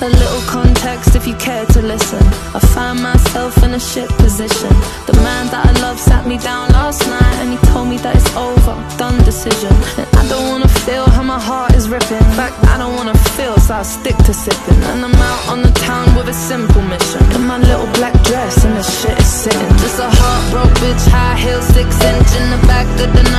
A little context if you care to listen. I find myself in a shit position. The man that I love sat me down last night and he told me that it's over, done decision. And I don't wanna feel how my heart is ripping. In fact, I don't wanna feel, so I stick to sipping. And I'm out on the town with a simple mission. In my little black dress and the shit is sitting. Just a heartbroken bitch, high heels, six inch in the back of the night.